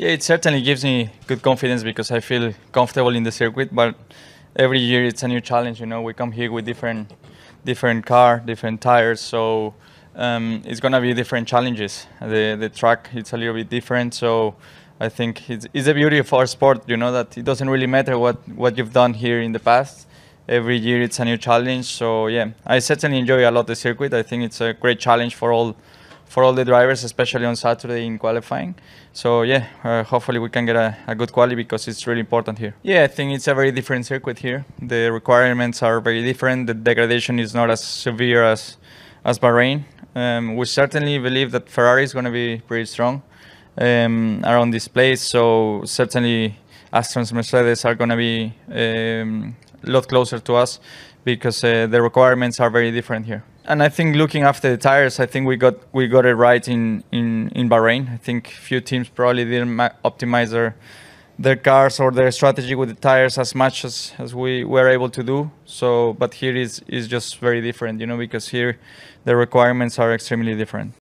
Yeah, it certainly gives me good confidence because I feel comfortable in the circuit. But every year it's a new challenge. You know, we come here with different, different car, different tires, so um, it's gonna be different challenges. The the track it's a little bit different, so I think it's, it's the beauty of our sport. You know that it doesn't really matter what what you've done here in the past. Every year it's a new challenge. So yeah, I certainly enjoy a lot the circuit. I think it's a great challenge for all for all the drivers, especially on Saturday in qualifying. So yeah, uh, hopefully we can get a, a, good quality because it's really important here. Yeah, I think it's a very different circuit here. The requirements are very different. The degradation is not as severe as as Bahrain. Um, we certainly believe that Ferrari is going to be pretty strong um, around this place. So certainly Aston's Mercedes are going to be um, a lot closer to us because uh, the requirements are very different here and I think looking after the tires, I think we got we got it right in in in Bahrain. I think few teams probably didn't optimize their their cars or their strategy with the tires as much as, as we were able to do. So, but here is is just very different, you know, because here the requirements are extremely different.